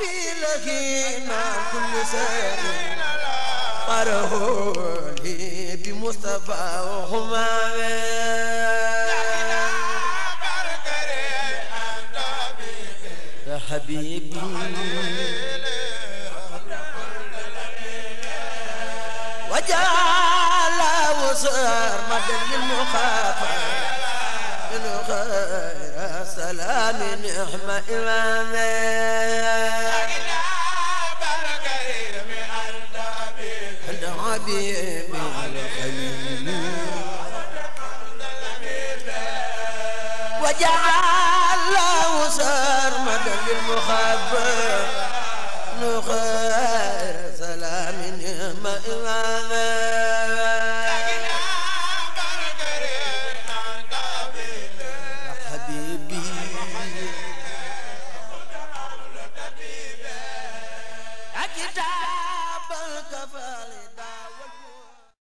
بلغي مع كل سير فرهولي بمصطفى وحمامه يا حبيبي. وجعل وصار مدى للمخافة من خير سلام نعمة إمامة. عند حبيبي الخليل وجعل وصار مدى للمخافة نخير سلام حبيبي يا كتاب الكفال